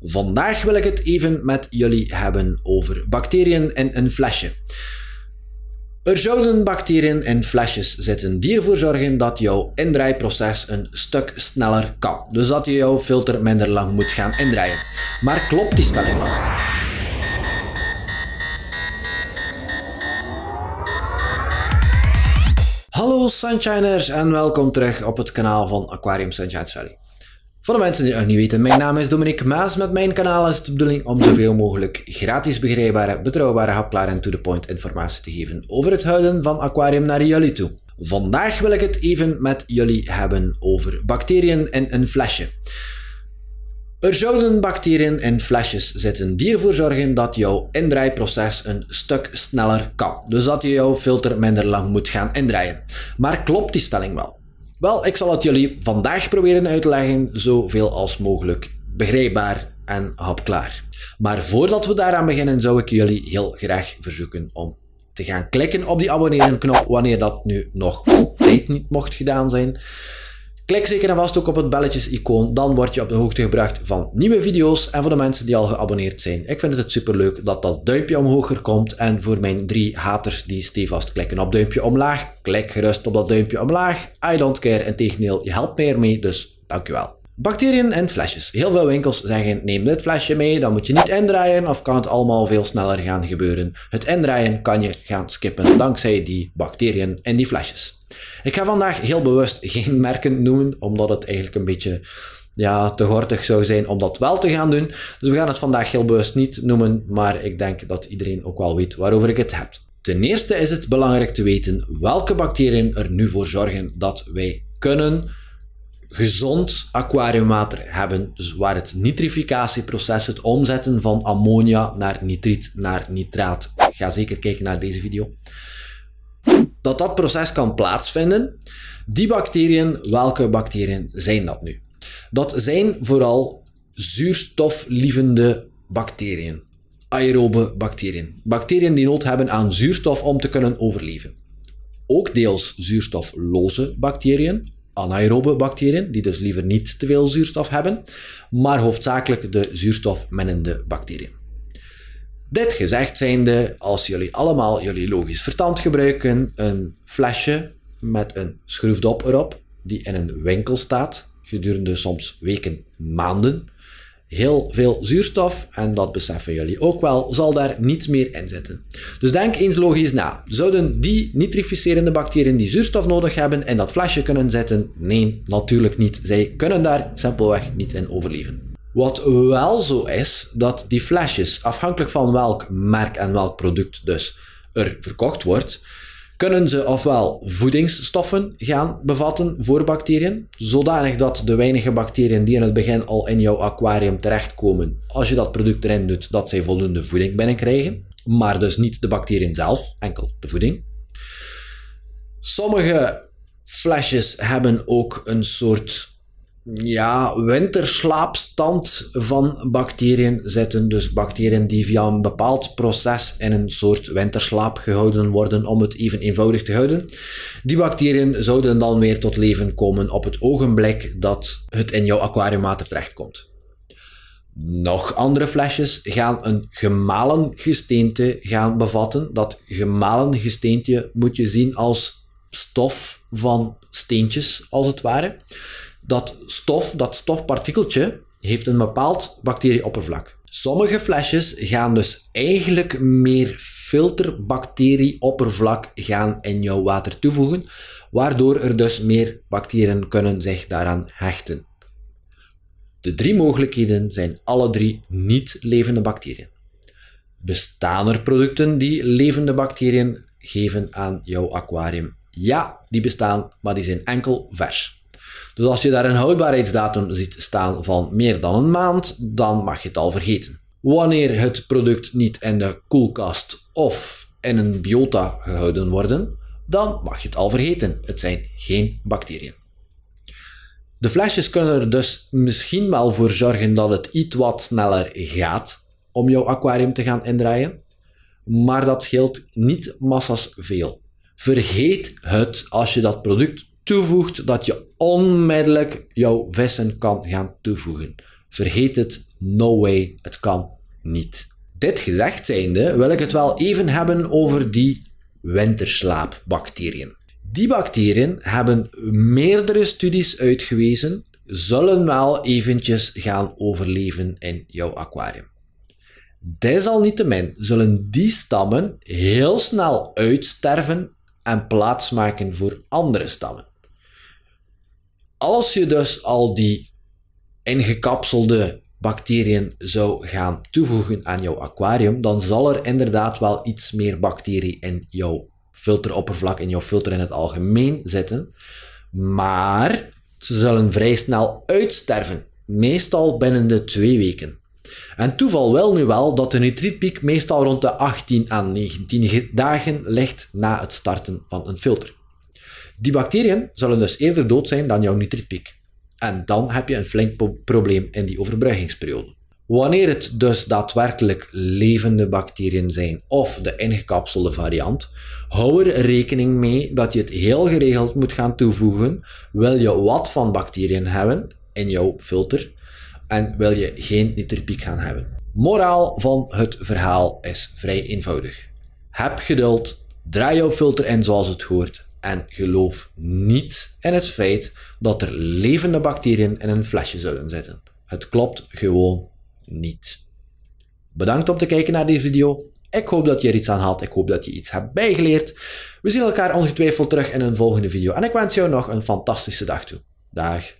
Vandaag wil ik het even met jullie hebben over bacteriën in een flesje. Er zouden bacteriën in flesjes zitten die ervoor zorgen dat jouw indraaiproces een stuk sneller kan. Dus dat je jouw filter minder lang moet gaan indraaien. Maar klopt die stelling wel? Hallo Sunshiners en welkom terug op het kanaal van Aquarium Sunshine Valley. Voor de mensen die het nog niet weten, mijn naam is Dominique Maas. Met mijn kanaal is het de bedoeling om zoveel mogelijk gratis begrijpbare, betrouwbare, hapklare en to-the-point informatie te geven over het houden van aquarium naar jullie toe. Vandaag wil ik het even met jullie hebben over bacteriën in een flesje. Er zouden bacteriën in flesjes zitten die ervoor zorgen dat jouw indraaiproces een stuk sneller kan. Dus dat je jouw filter minder lang moet gaan indraaien. Maar klopt die stelling wel? Wel, ik zal het jullie vandaag proberen uit te leggen, zoveel als mogelijk begrijpbaar en hapklaar. Maar voordat we daaraan beginnen, zou ik jullie heel graag verzoeken om te gaan klikken op die abonneren knop wanneer dat nu nog altijd niet mocht gedaan zijn. Klik zeker en vast ook op het belletjes-icoon, dan word je op de hoogte gebracht van nieuwe video's. En voor de mensen die al geabonneerd zijn, ik vind het superleuk dat dat duimpje omhoog komt. En voor mijn drie haters die stevast klikken op duimpje omlaag, klik gerust op dat duimpje omlaag. I don't care, en tegendeel, je helpt mij ermee, dus dankjewel. Bacteriën en flesjes. Heel veel winkels zeggen neem dit flesje mee, dan moet je niet indraaien of kan het allemaal veel sneller gaan gebeuren. Het indraaien kan je gaan skippen dankzij die bacteriën en die flesjes. Ik ga vandaag heel bewust geen merken noemen, omdat het eigenlijk een beetje ja, te gortig zou zijn om dat wel te gaan doen. Dus we gaan het vandaag heel bewust niet noemen, maar ik denk dat iedereen ook wel weet waarover ik het heb. Ten eerste is het belangrijk te weten welke bacteriën er nu voor zorgen dat wij kunnen gezond aquariumwater hebben. Dus waar het nitrificatieproces, het omzetten van ammonia naar nitriet naar nitraat. Ga zeker kijken naar deze video dat dat proces kan plaatsvinden. Die bacteriën, welke bacteriën zijn dat nu? Dat zijn vooral zuurstoflievende bacteriën. Aerobe bacteriën. Bacteriën die nood hebben aan zuurstof om te kunnen overleven. Ook deels zuurstofloze bacteriën, anaerobe bacteriën, die dus liever niet te veel zuurstof hebben, maar hoofdzakelijk de zuurstofminnende bacteriën. Dit gezegd zijnde, als jullie allemaal jullie logisch verstand gebruiken, een flesje met een schroefdop erop, die in een winkel staat, gedurende soms weken, maanden, heel veel zuurstof, en dat beseffen jullie ook wel, zal daar niets meer in zitten. Dus denk eens logisch na. Zouden die nitrificerende bacteriën die zuurstof nodig hebben in dat flesje kunnen zitten? Nee, natuurlijk niet. Zij kunnen daar simpelweg niet in overleven. Wat wel zo is, dat die flesjes, afhankelijk van welk merk en welk product dus er verkocht wordt, kunnen ze ofwel voedingsstoffen gaan bevatten voor bacteriën, zodanig dat de weinige bacteriën die in het begin al in jouw aquarium terechtkomen, als je dat product erin doet, dat zij voldoende voeding binnenkrijgen, maar dus niet de bacteriën zelf, enkel de voeding. Sommige flesjes hebben ook een soort ja, winterslaapstand van bacteriën zitten. Dus bacteriën die via een bepaald proces in een soort winterslaap gehouden worden, om het even eenvoudig te houden. Die bacteriën zouden dan weer tot leven komen op het ogenblik dat het in jouw aquariumwater terechtkomt. Nog andere flesjes gaan een gemalen gesteente gaan bevatten. Dat gemalen gesteente moet je zien als stof van steentjes, als het ware dat stof, dat stofpartikeltje, heeft een bepaald bacterieoppervlak. Sommige flesjes gaan dus eigenlijk meer filterbacterieoppervlak gaan in jouw water toevoegen, waardoor er dus meer bacteriën kunnen zich daaraan hechten. De drie mogelijkheden zijn alle drie niet levende bacteriën. Bestaan er producten die levende bacteriën geven aan jouw aquarium? Ja, die bestaan, maar die zijn enkel vers. Dus als je daar een houdbaarheidsdatum ziet staan van meer dan een maand, dan mag je het al vergeten. Wanneer het product niet in de koelkast of in een biota gehouden worden, dan mag je het al vergeten. Het zijn geen bacteriën. De flesjes kunnen er dus misschien wel voor zorgen dat het iets wat sneller gaat om jouw aquarium te gaan indraaien, maar dat scheelt niet massas veel. Vergeet het als je dat product toevoegt, dat je onmiddellijk jouw vissen kan gaan toevoegen. Vergeet het, no way, het kan niet. Dit gezegd zijnde wil ik het wel even hebben over die winterslaapbacteriën. Die bacteriën hebben meerdere studies uitgewezen, zullen wel eventjes gaan overleven in jouw aquarium. Desalniettemin zullen die stammen heel snel uitsterven en plaatsmaken voor andere stammen. Als je dus al die ingekapselde bacteriën zou gaan toevoegen aan jouw aquarium, dan zal er inderdaad wel iets meer bacterie in jouw filteroppervlak, in jouw filter in het algemeen zitten. Maar ze zullen vrij snel uitsterven, meestal binnen de twee weken. En toeval wil nu wel dat de nitrietpiek meestal rond de 18 à 19 dagen ligt na het starten van een filter. Die bacteriën zullen dus eerder dood zijn dan jouw nitrietpiek. En dan heb je een flink probleem in die overbruggingsperiode. Wanneer het dus daadwerkelijk levende bacteriën zijn of de ingekapselde variant, hou er rekening mee dat je het heel geregeld moet gaan toevoegen. Wil je wat van bacteriën hebben in jouw filter en wil je geen nitripiek gaan hebben. Moraal van het verhaal is vrij eenvoudig. Heb geduld, draai jouw filter in zoals het hoort en geloof niet in het feit dat er levende bacteriën in een flesje zouden zitten. Het klopt gewoon niet. Bedankt om te kijken naar deze video. Ik hoop dat je er iets aan had. Ik hoop dat je iets hebt bijgeleerd. We zien elkaar ongetwijfeld terug in een volgende video. En ik wens jou nog een fantastische dag toe. Dag.